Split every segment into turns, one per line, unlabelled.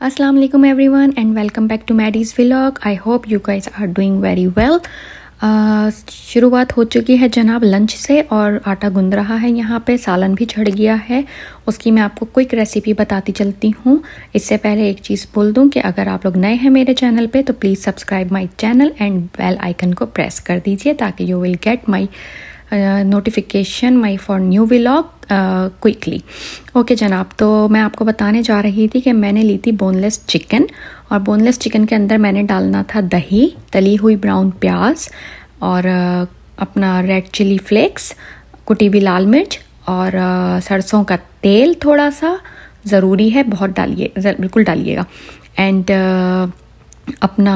अस्सलाम वालेकुम everyone and welcome back to Maddy's vlog I hope you guys are doing very well शुरुआत हो चुकी है जनाब लंच से और आटा गुंद रहा है यहाँ पे, सालन भी चढ़ गया है। उसकी मैं आपको क्विक रेसिपी बताती चलती हूँ। इससे पहले एक चीज़ बोल दूँ कि अगर आप लोग नए हैं मेरे चैनल पे तो please subscribe my channel and bell icon को प्रेस कर दीजिए ताकि you will get my notification my for new vlog quickly okay जनाब तो मैं आपको बताने जा रही थी कि मैंने ली थी बोनलेस चिकन और बोनलेस चिकन के अंदर मैंने डालना था दही तली हुई ब्राउन प्याज और uh, अपना रेड चिली फ्लेक्स कुटी हुई लाल मिर्च और uh, सरसों का तेल थोड़ा सा ज़रूरी है बहुत डालिए बिल्कुल डालिएगा। एंड uh, अपना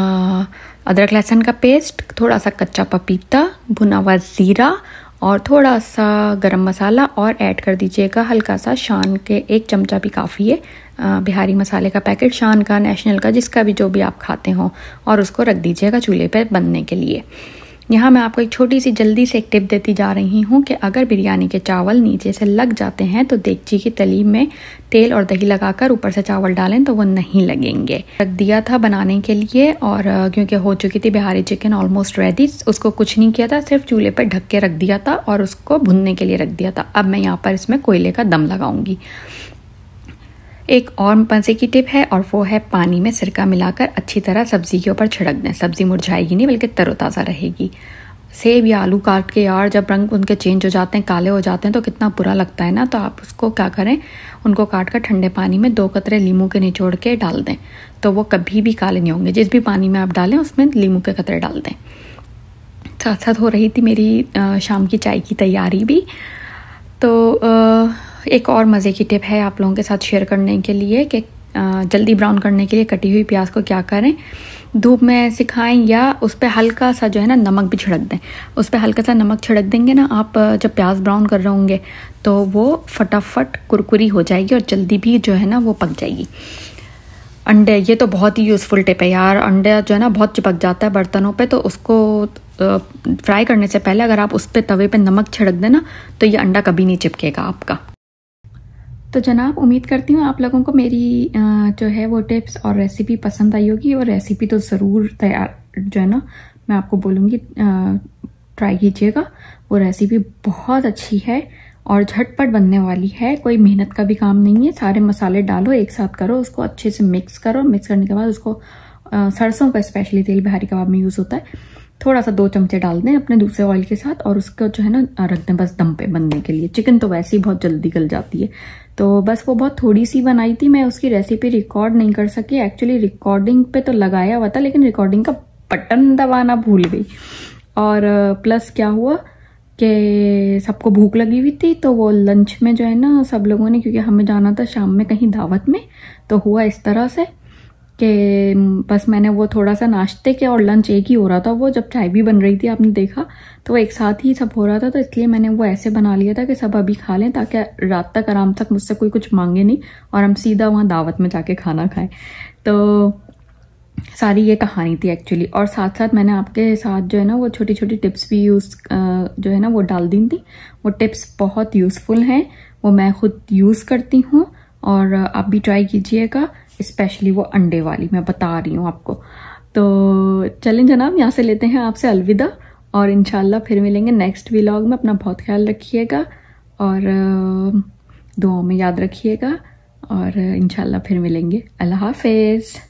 अदरक लहसुन का पेस्ट थोड़ा सा कच्चा पपीता भुना हुआ ज़ीरा और थोड़ा सा गरम मसाला और ऐड कर दीजिएगा हल्का सा शान के एक चमचा भी काफ़ी है बिहारी मसाले का पैकेट, शान का, नेशनल का, जिसका भी जो भी आप खाते हो और उसको रख दीजिएगा चूल्हे पर बनने के लिए। यहाँ मैं आपको एक छोटी सी जल्दी से एक टिप देती जा रही हूँ कि अगर बिरयानी के चावल नीचे से लग जाते हैं तो देगची की तली में तेल और दही लगाकर ऊपर से चावल डालें तो वो नहीं लगेंगे। रख दिया था बनाने के लिए और क्योंकि हो चुकी थी बिहारी चिकन ऑलमोस्ट रेडी उसको कुछ नहीं किया था, सिर्फ़ चूल्हे पर ढक के रख दिया था और उसको भुनने के लिए रख दिया था। अब मैं यहाँ पर इसमें कोयले का दम लगाऊँगी। एक और मज़े की टिप है और वो है पानी में सिरका मिलाकर अच्छी तरह सब्ज़ी के ऊपर छिड़क दें सब्ज़ी मुरझाएगी नहीं, बल्कि तरोताज़ा रहेगी। सेब या आलू काट के यार जब रंग उनके चेंज हो जाते हैं, काले हो जाते हैं तो कितना बुरा लगता है ना? तो आप उसको क्या करें? उनको काट कर ठंडे पानी में दो कतरे लीमू के निचोड़ के डाल दें। तो वो कभी भी काले नहीं होंगे। जिस भी पानी में आप डालें, उसमें लीमू के कतरे डाल दें। साथ साथ हो रही थी मेरी शाम की चाय की तैयारी भी। तो एक और मज़े की टिप है आप लोगों के साथ शेयर करने के लिए कि जल्दी ब्राउन करने के लिए कटी हुई प्याज को क्या करें? धूप में सिखाएँ या उस पर हल्का सा जो है ना नमक भी छिड़क दें। उस पर हल्का सा नमक छिड़क देंगे ना आप, जब प्याज ब्राउन कर रहे होंगे तो वो फटाफट कुरकुरी हो जाएगी और जल्दी भी जो है ना वो पक जाएगी। अंडे, ये तो बहुत ही यूज़फुल टिप है यार। अंडे जो है ना बहुत चिपक जाता है बर्तनों पे तो उसको फ्राई करने से पहले अगर आप उस पर तवे पे नमक छिड़क देना तो ये अंडा कभी नहीं चिपकेगा आपका। तो जनाब, उम्मीद करती हूँ आप लोगों को मेरी जो है वो टिप्स और रेसिपी पसंद आई होगी और रेसिपी तो ज़रूर तैयार, जो है ना, मैं आपको बोलूँगी ट्राई कीजिएगा। वो रेसिपी बहुत अच्छी है और झटपट बनने वाली है। कोई मेहनत का भी काम नहीं है। सारे मसाले डालो, एक साथ करो, उसको अच्छे से मिक्स करो। मिक्स करने के बाद उसको सरसों का स्पेशली तेल बिहारी कबाब में यूज़ होता है। थोड़ा सा दो चमचे डाल दें अपने दूसरे ऑयल के साथ और उसको जो है ना, रख दें बस दम पे बनने के लिए। चिकन तो वैसे ही बहुत जल्दी गल जाती है। तो बस वो बहुत थोड़ी सी बनाई थी, मैं उसकी रेसिपी रिकॉर्ड नहीं कर सकी। एक्चुअली रिकॉर्डिंग पे तो लगाया हुआ था, लेकिन रिकॉर्डिंग का बटन दबाना भूल गई। और प्लस क्या हुआ कि सबको भूख लगी हुई थी तो वो लंच में जो है ना, सब लोगों ने, क्योंकि हमें जाना था शाम में कहीं दावत में तो हुआ इस तरह से। कि बस मैंने वो थोड़ा सा नाश्ते के और लंच एक ही हो रहा था, वो जब चाय भी बन रही थी, आपने देखा तो एक साथ ही सब हो रहा था तो इसलिए मैंने वो ऐसे बना लिया था कि सब अभी खा लें, ताकि रात तक आराम तक मुझसे कोई कुछ मांगे नहीं, और हम सीधा वहाँ दावत में जाके खाना खाएँ। तो सारी ये कहानी थी एक्चुअली और साथ साथ मैंने आपके साथ जो है ना, वो छोटी छोटी टिप्स भी यूज़ जो है ना, वो डाल दी थी। वो टिप्स बहुत यूज़फुल हैं, वो मैं खुद यूज़ करती हूँ, और आप भी ट्राई कीजिएगा। स्पेशली वो अंडे वाली, मैं बता रही हूँ आपको। तो चलें जनाब, यहाँ से लेते हैं आपसे अलविदा, और इनशाला फिर मिलेंगे नेक्स्ट व्लॉग में। अपना बहुत ख्याल रखिएगा, और दुआओं में याद रखिएगा, और इनशाला फिर मिलेंगे। अल्लाह हाफिज़।